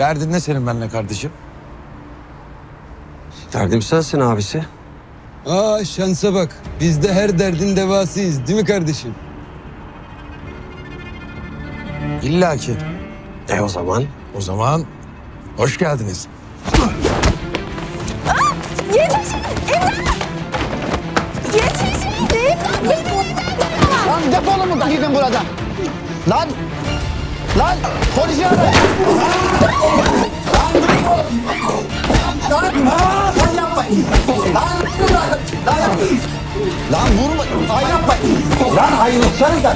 Derdin ne senin benimle kardeşim? Derdim sensin abisi. Aa şansa bak. Biz de her derdin devasıyız değil mi kardeşim? İlla ki. E o zaman? O zaman hoş geldiniz. Yetişin! İmdat! Yetişin! İmdat! Beni öldürdüler! Lan defolun buradan gidin buradan. Lan! Lan! Polisi ara! Lan vurma! Ay yapmayın! Lan ayrılsanız da!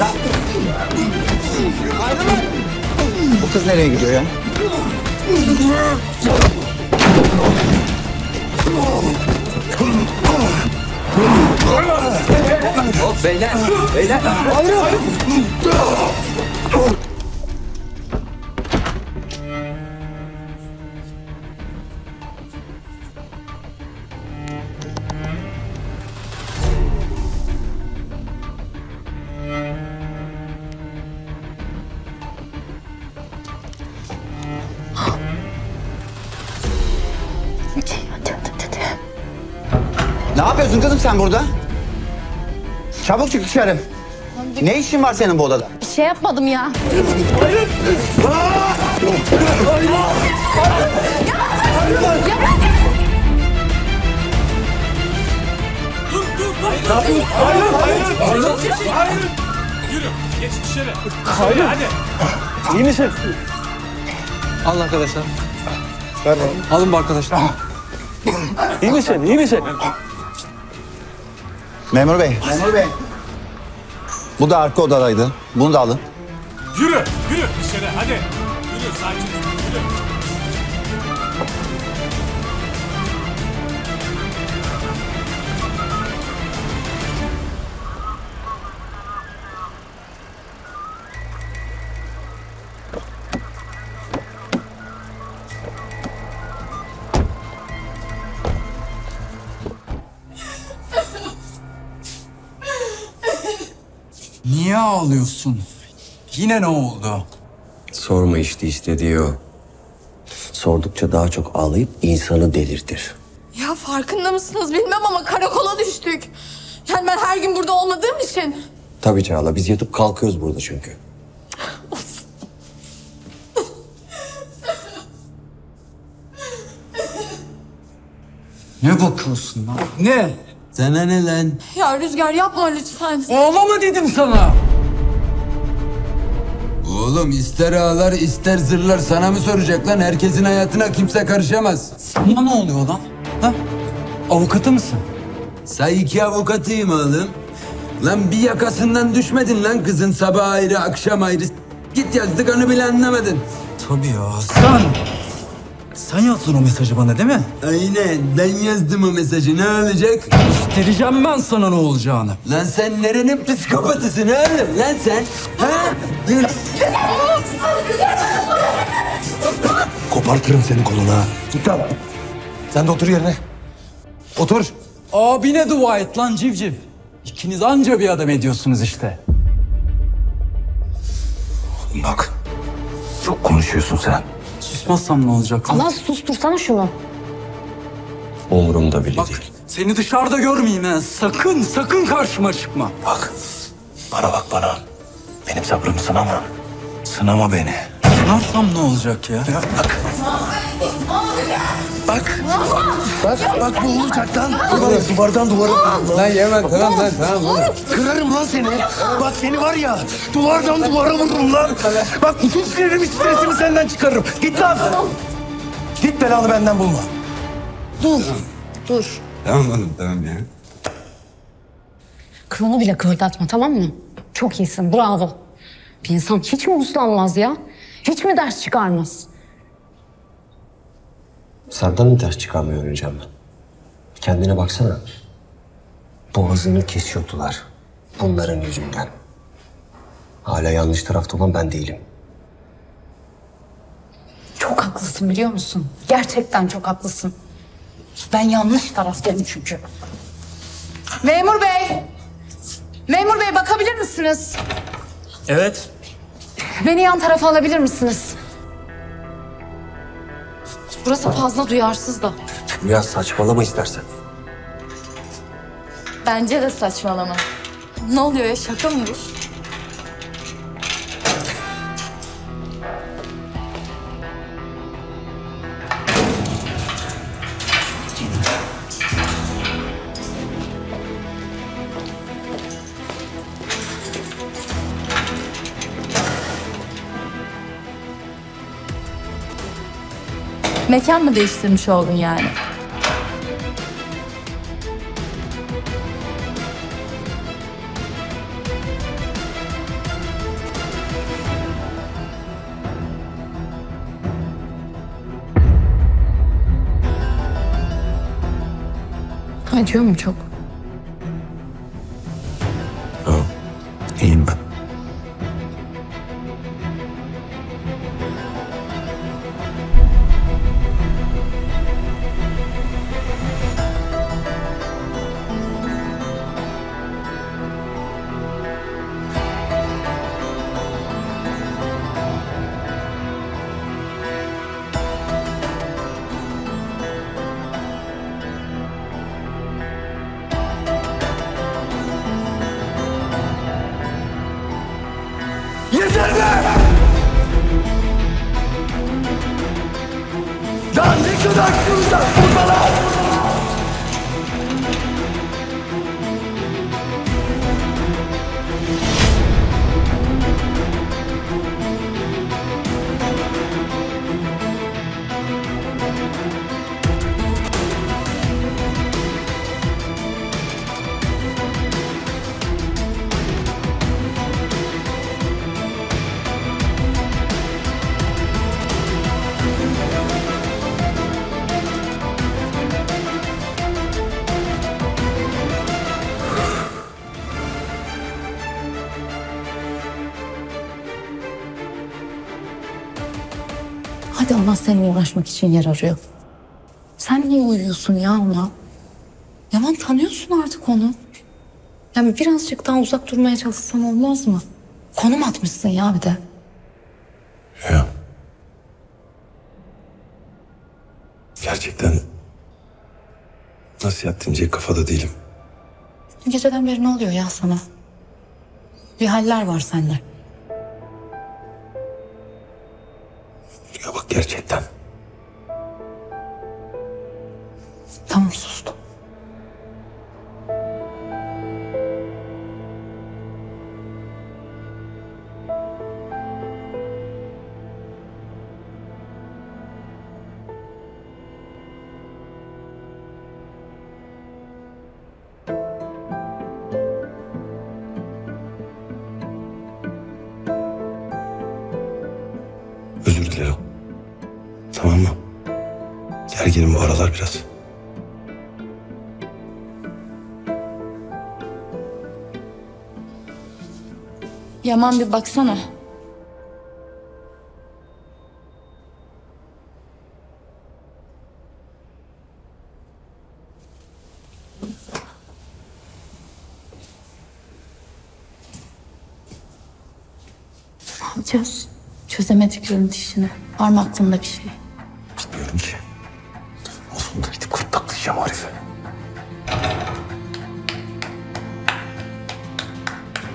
Lan! Ayrılın! Bu kız nereye gidiyor ya? Hop beyler. Beyler. Ayrı. Okay. Ne yapıyorsun kızım sen burada? Çabuk çık dışarı. Ne işin var senin bu odada? Bir şey yapmadım ya. Geç dışarı. Hayır. Hadi. İyi misin? Alın arkadaşlar. Ver Alın bu arkadaşlar. iyi misin? İyi misin? Memur bey. Memur bey. Bu da arka odadaydı. Bunu da alın. Yürü. Ağlıyorsun? Yine ne oldu? Sorma işte istediği o. Sordukça daha çok ağlayıp insanı delirtir. Ya farkında mısınız bilmem ama karakola düştük. Yani ben her gün burada olmadığım için. Tabii Çağla biz yatıp kalkıyoruz burada çünkü. Ne bakıyorsun lan? Ne? Sana ne lan? Ya Rüzgar yapma lütfen. Ağlama dedim sana. Oğlum ister ağlar ister zırlar sana mı soracak lan? Herkesin hayatına kimse karışamaz. Sana ne oluyor lan? Ha? Avukatı mısın? Say iki avukatıyım oğlum. Lan bir yakasından düşmedin lan kızın sabah ayrı akşam ayrı. Git yazdık onu bile anlamadın. Tabii ya. Sen. Sen yazdın o mesajı bana değil mi? Aynen ben yazdım o mesajı ne olacak? Göstereceğim ben sana ne olacağını. Lan sen nerenin psikopatısın oğlum lan sen? Ha? Kopartırım senin kolunu ha. Git lan. Sen de otur yerine. Otur. Abine dua et lan civciv. İkiniz anca bir adam ediyorsunuz işte. Bak. Çok konuşuyorsun sen. Susmazsam ne olacak lan? Allah sustursana şunu. Umurumda bile Bak değil. seni dışarıda görmeyeyim ha. Sakın sakın karşıma çıkma. Bak. Bana bak bana. Benim sabrımı sınama. Sınama beni. Sınarsam ne olacak ya? Bak. Bak. Bak, bak bu olacak lan. Duvardan, duvardan duvara lan. Lan Yemen tamam lan tamam oğlum. Kırarım lan seni. Bak seni var ya duvardan duvara vururum lan. Bak bütün sinirimi stresimi senden çıkarırım. Git lan. Git belanı benden bulma. Tamam oğlum tamam ya. Kılını bile kıvırdatma tamam mı? Çok iyisin bravo. Bir insan hiç mi uslanmaz ya? Hiç mi ders çıkarmaz? Senden mi ders çıkarmayı öğreneceğim ben? Kendine baksana. Boğazını kesiyordular. Bunların yüzünden. Hala yanlış tarafta olan ben değilim. Çok haklısın biliyor musun? Gerçekten çok haklısın. Ben yanlış taraftayım çünkü. Memur bey. Memur bey bakabilir misiniz? Evet. Beni yan tarafa alabilir misiniz? Burası fazla duyarsız da. Biraz saçmalama istersen. Bence de saçmalama. Ne oluyor ya şaka mı bu? Mekan mı değiştirmiş oldun yani? Acıyor mu çok? Yeter be! Daha ne kadar duracağız burada? Seninle uğraşmak için yer arıyor. Sen niye uyuyorsun ya ona? Yaman tanıyorsun artık onu. Yani birazcık daha uzak durmaya çalışsan olmaz mı? Konum atmışsın ya bir de. Ya. Gerçekten nasihat dinleyecek kafada değilim. Geceden beri ne oluyor ya sana? Bir haller var sende. Gerçekten. Tamam sustum. Gerginim bu aralar biraz. Yaman bir baksana. Ne yapacağız? Çözemedik görüntü işini. Var mı aklında bir şey?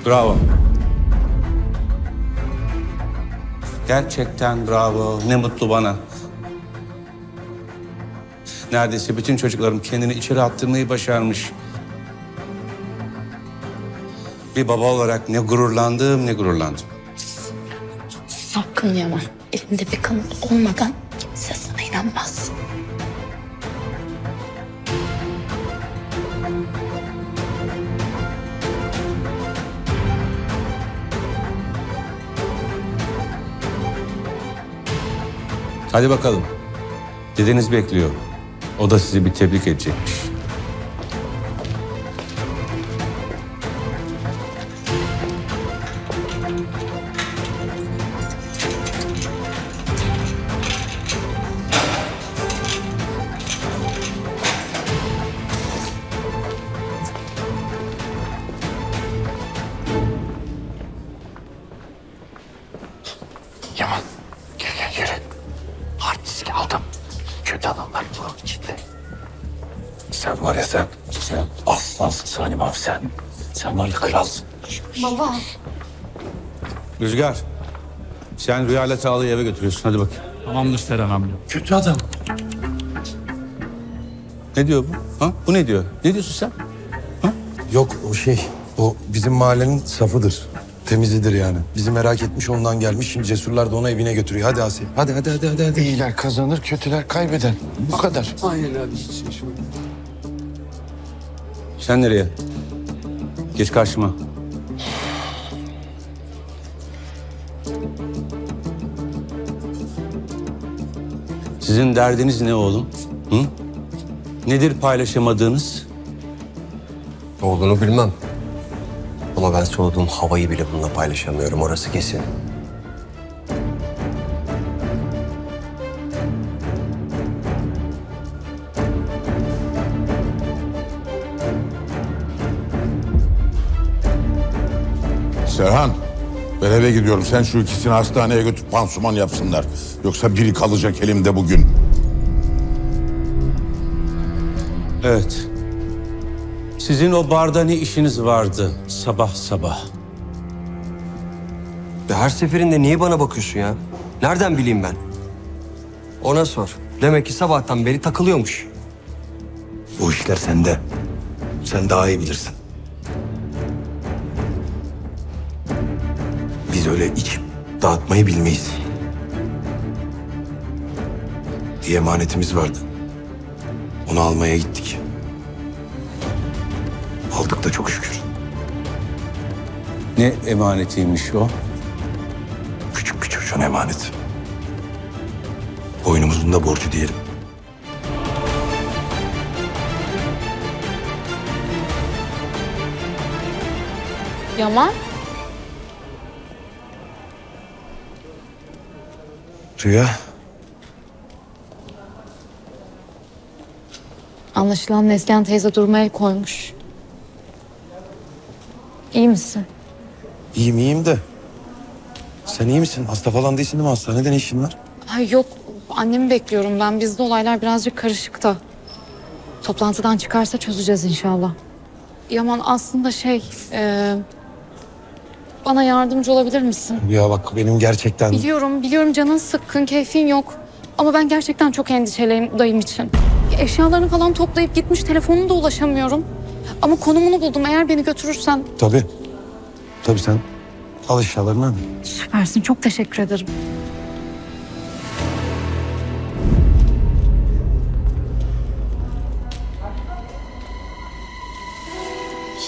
Bravo. Gerçekten bravo. Ne mutlu bana. Neredeyse bütün çocuklarım kendini içeri attırmayı başarmış. Bir baba olarak ne gururlandım ne gururlandım. Sakın Yaman. Elinde bir kanıt olmadan kimse sana inanmaz. Hadi bakalım. Dedeniz bekliyor. O da sizi bir tebrik edecekmiş. Salim abi sen. Sen var ya kralsın. Baba. Rüzgar. Sen Rüya ile Çağla'yı eve götürüyorsun. Hadi bakayım. Tamamdır Seren amca. Kötü adam. Ne diyor bu? Ha? Bu ne diyor? Ne diyorsun sen? Yok o şey. O bizim mahallenin safıdır. Temizidir yani. Bizi merak etmiş ondan gelmiş. Şimdi cesurlar da onu evine götürüyor. Hadi Asiye. Hadi hadi hadi hadi. hadi. İyiler kazanır, kötüler kaybeder. Bu kadar. Sen nereye? Geç karşıma. Sizin derdiniz ne oğlum? Hı? Nedir paylaşamadığınız? Ne olduğunu bilmem. Ama ben soluduğum havayı bile bununla paylaşamıyorum. Orası kesin. Serhan, ben eve gidiyorum. Sen şu ikisini hastaneye götür pansuman yapsınlar. Yoksa biri kalacak elimde bugün. Evet. Sizin o barda ne işiniz vardı sabah sabah? Ya her seferinde niye bana bakıyorsun ya? Nereden bileyim ben? Ona sor. Demek ki sabahtan beri takılıyormuş. Bu işler sende. Sen daha iyi bilirsin. Biz öyle içip dağıtmayı bilmeyiz. Bir emanetimiz vardı. Onu almaya gittik. Aldık da çok şükür. Ne emanetiymiş o? Küçük bir çocuğun emaneti. Boynumuzun da borcu diyelim. Yaman? Rüya. Anlaşılan Neslihan teyze duruma el koymuş. İyi misin? İyiyim iyiyim de. Sen iyi misin? Hasta falan değilsin değil mi? Hastanede ne işin var? Ha yok annemi bekliyorum ben. Bizde olaylar birazcık karışık da. Toplantıdan çıkarsa çözeceğiz inşallah. Yaman aslında şey... e, bana yardımcı olabilir misin? Ya bak benim gerçekten... Biliyorum, biliyorum canın sıkkın, keyfin yok. Ama ben gerçekten çok endişeliyim dayım için. Eşyalarını falan toplayıp gitmiş, telefonuna da ulaşamıyorum. Ama konumunu buldum. Eğer beni götürürsen Tabii. Tabii sen al eşyalarını hadi. süpersin. Çok teşekkür ederim.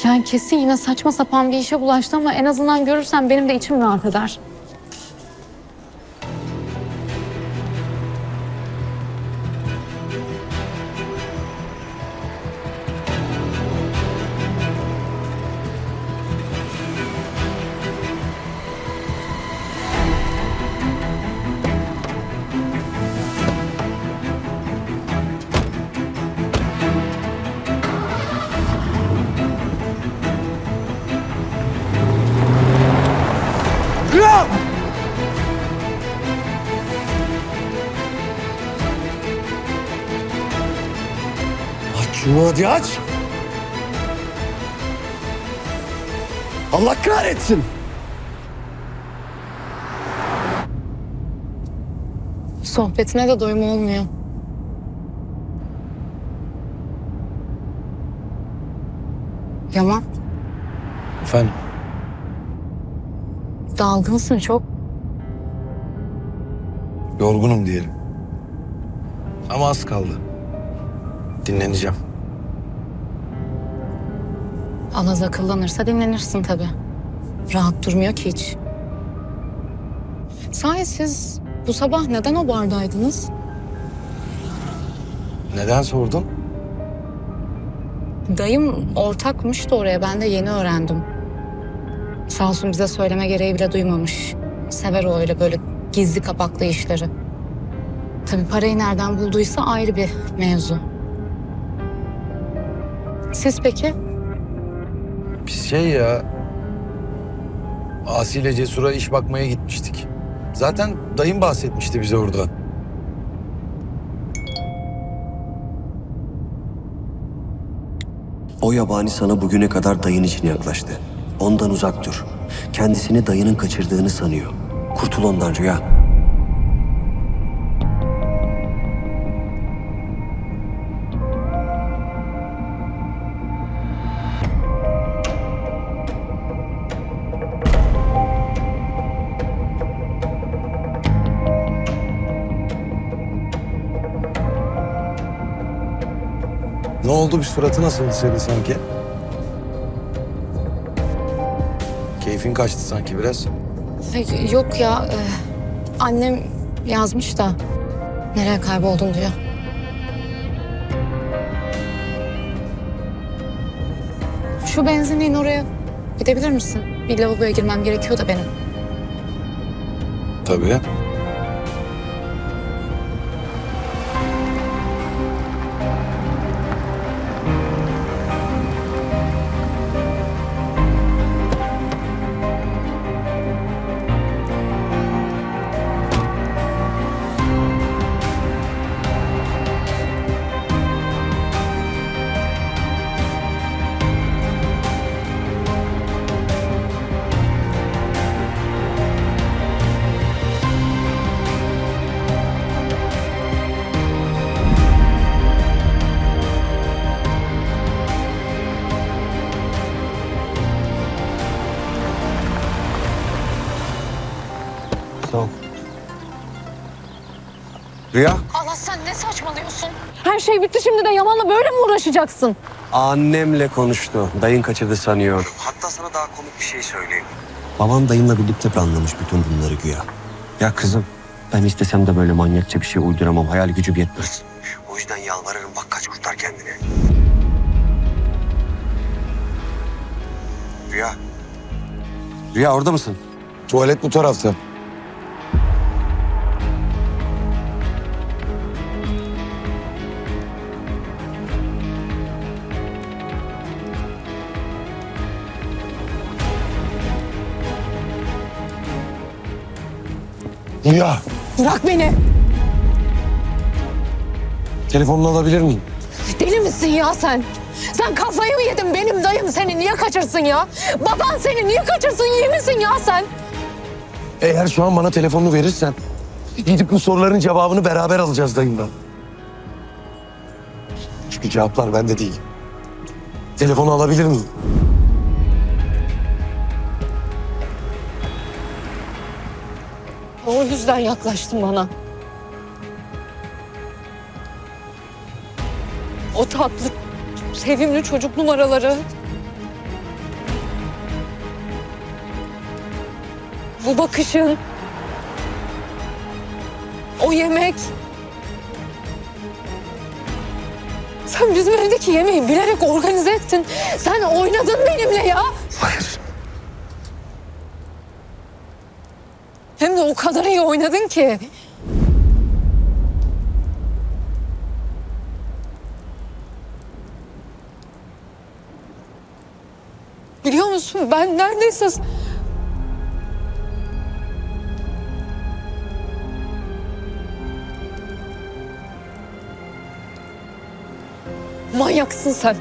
Yani kesin yine saçma sapan bir işe bulaştı ama en azından görürsen benim de içim rahat eder. Hadi aç. Allah kahretsin. Sohbetine de doyum olmuyor. Yaman, Efendim? dalgınsın çok. Yorgunum diyelim. Ama az kaldı. Dinleneceğim. Alaz akıllanırsa dinlenirsin tabii. Rahat durmuyor ki hiç. Sahi siz bu sabah neden o bardaydınız? Neden sordun? Dayım ortakmış da oraya ben de yeni öğrendim. Sağ olsun bize söyleme gereği bile duymamış. Sever o öyle böyle gizli kapaklı işleri. Tabii parayı nereden bulduysa ayrı bir mevzu. Siz peki? Şey ya... Asi ile Cesur'a iş bakmaya gitmiştik. Zaten dayım bahsetmişti bize orada. O yabani sana bugüne kadar dayın için yaklaştı. Ondan uzak dur. Kendisini dayının kaçırdığını sanıyor. Kurtul ondan Rüya. Oldu bir suratı nasıldı senin sanki? Keyfin kaçtı sanki biraz. Yok ya. e, annem yazmış da nereye kayboldun diyor. Şu benzinliğin oraya gidebilir misin? Bir lavaboya girmem gerekiyor da benim. Tabii. Sağ ol. Rüya. Allah sen ne saçmalıyorsun? Her şey bitti şimdi de Yaman'la böyle mi uğraşacaksın? Annemle konuştu. Dayın kaçırdı sanıyor. Hatta sana daha komik bir şey söyleyeyim. Babam dayınla birlikte planlamış bütün bunları güya. Ya kızım ben istesem de böyle manyakça bir şey uyduramam. Hayal gücüm yetmez. O yüzden yalvarırım bak kaç kurtar kendini. Rüya. Rüya orada mısın? Tuvalet bu tarafta. Rüya, Bırak beni. telefonunu alabilir miyim? Deli misin ya sen? Sen kafayı mı yedin? Benim dayım seni niye kaçırsın ya? Baban seni niye kaçırsın? İyi misin ya sen? Eğer şu an bana telefonunu verirsen... ...gidip bu soruların cevabını beraber alacağız dayımdan. Çünkü cevaplar bende değil. Telefonu alabilir miyim? O yüzden yaklaştın bana. O tatlı, sevimli çocuk numaraları. Bu bakışın. O yemek. Sen bizim evdeki yemeği bilerek organize ettin. Sen oynadın benimle ya. Hayır. Hem de o kadar iyi oynadın ki. Biliyor musun ben neredeyse... Manyaksın sen.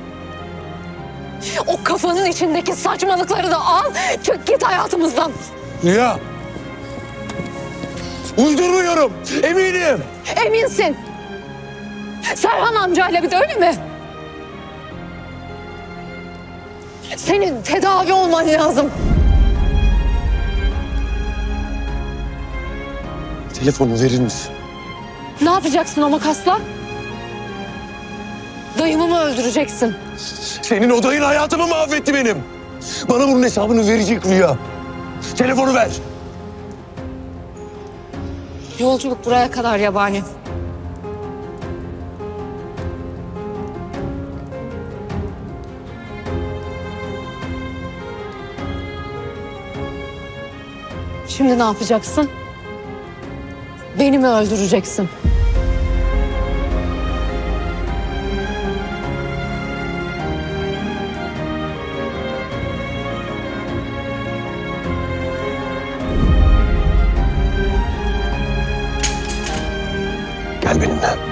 O kafanın içindeki saçmalıkları da al, çık git hayatımızdan. Rüya. Uydurmuyorum. Eminim. Eminsin. Serhan amcayla bir de öyle mi? Senin tedavi olman lazım. Telefonu verir misin? Ne yapacaksın o makasla? Dayımı mı öldüreceksin? Senin odayın hayatımı mahvetti benim. Bana bunun hesabını verecek Rüya. Telefonu ver. Yolculuk buraya kadar yabani. Şimdi ne yapacaksın? Beni mi öldüreceksin? Gel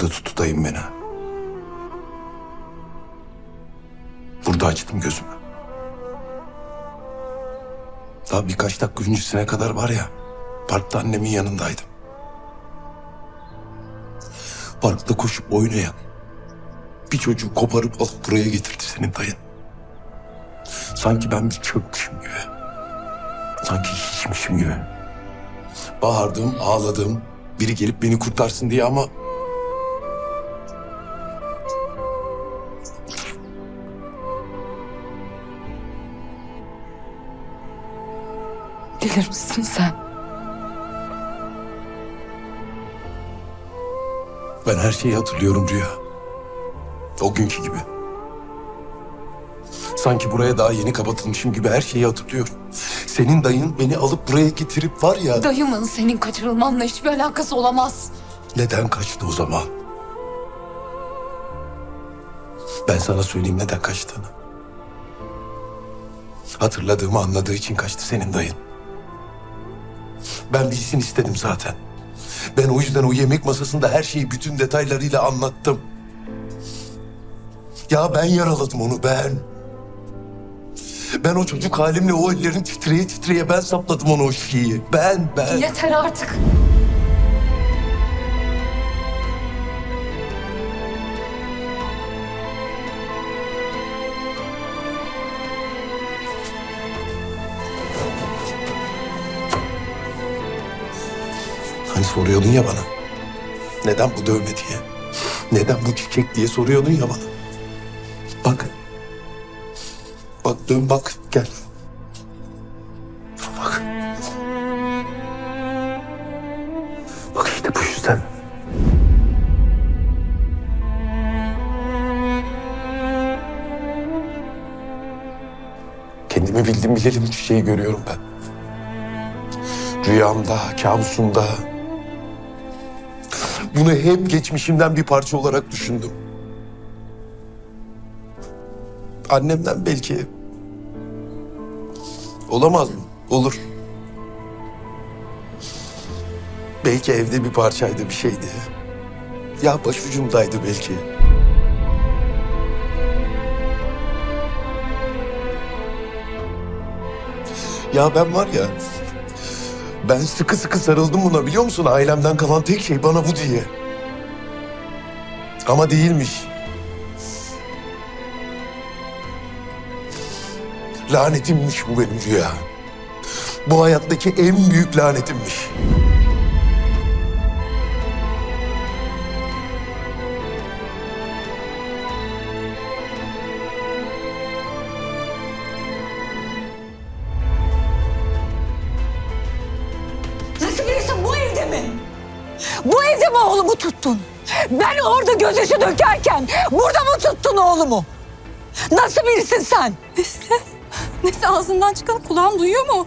Burada tuttu beni. Burada açtım gözümü. Daha birkaç dakika öncesine kadar var ya, parkta annemin yanındaydım. Parkta koşup oynayan bir çocuğu koparıp alıp buraya getirdi senin dayın. Sanki ben bir çöpmüşüm gibi. Sanki hiçmişim gibi. Bağırdım, ağladım. Biri gelip beni kurtarsın diye ama Bilir misin sen? Ben her şeyi hatırlıyorum Rüya. O günkü gibi. Sanki buraya daha yeni kapatılmışım gibi her şeyi hatırlıyorum. Senin dayın beni alıp buraya getirip var ya... Dayımın senin kaçırılmanla hiçbir alakası olamaz. Neden kaçtı o zaman? Ben sana söyleyeyim neden kaçtığını. Hatırladığımı anladığı için kaçtı senin dayın. Ben bilsin istedim zaten. Ben o yüzden o yemek masasında her şeyi bütün detaylarıyla anlattım. Ya ben yaraladım onu ben. Ben o çocuk halimle o ellerin titreye titreye ben sapladım ona o şeyi. Ben, ben. Yeter artık. Hani soruyordun ya bana. Neden bu dövme diye? Neden bu çiçek diye soruyordun ya bana. Bak. Bak dön bak gel. Bak. Bak işte bu yüzden. Kendimi bildim bileli bu çiçeği görüyorum ben. Rüyamda, kabusumda. Bunu hep geçmişimden bir parça olarak düşündüm. Annemden belki. Olamaz mı? Olur. Belki evde bir parçaydı, bir şeydi. Ya başucumdaydı belki. Ya ben var ya, ben sıkı sıkı sarıldım buna biliyor musun? Ailemden kalan tek şey bana bu diye. Ama değilmiş. Lanetimmiş bu benim rüya. Bu hayattaki en büyük lanetimmiş. Ben orada gözyaşı dökerken burada mı tuttun oğlumu? Nasıl birisin sen? Nesli, Nesli ağzından çıkan kulağım duyuyor mu?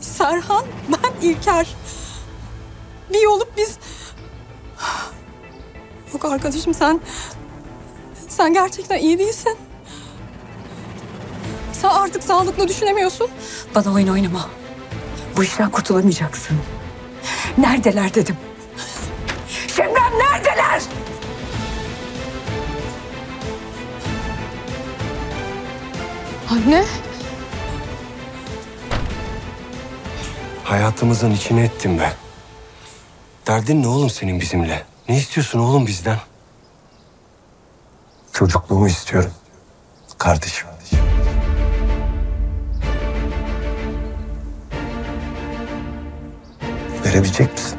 Serhan, ben İlker. Bir olup biz... Yok arkadaşım sen... Sen gerçekten iyi değilsin. Sen artık sağlıklı düşünemiyorsun. Bana oyun oynama. Bu işten kurtulamayacaksın. Neredeler dedim. Anne. Hayatımızın içine ettin be. Derdin ne oğlum senin bizimle? Ne istiyorsun oğlum bizden? Çocukluğumu istiyorum. Kardeşim. Verebilecek misin?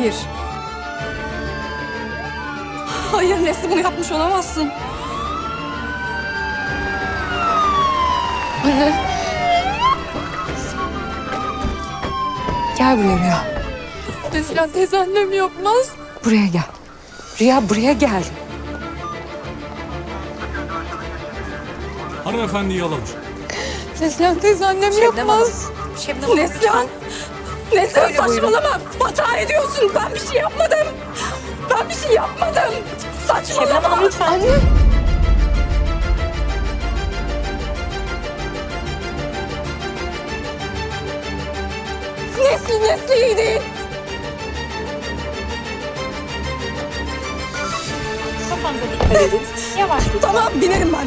Hayır. Hayır Nesli bunu yapmış olamazsın. Anne. Gel buraya Rüya. Neslihan teyze annem yapmaz. Buraya gel. Rüya buraya gel. Hanımefendiyi alalım. Neslihan teyze annem yapmaz. Şebnem Neslihan. Neslihan saçmalama. Hata ediyorsun. Ben bir şey yapmadım. Ben bir şey yapmadım. Saçmalama. Şebnem Hanım, lütfen. Anne. Nesli Nesli iyi değil. Kafanıza dikkat edin. Yavaş lütfen. Tamam binerim ben.